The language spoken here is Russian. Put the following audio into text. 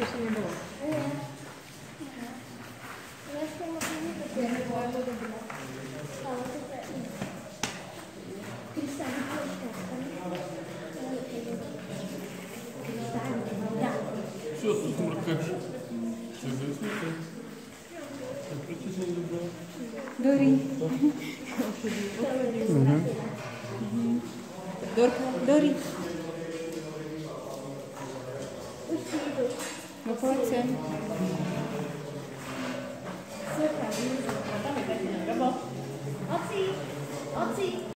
jeszcze nie było. Що тут сморкаєш? Це висновка? Практично не було. Дорі. Дорка, Дорі. No the.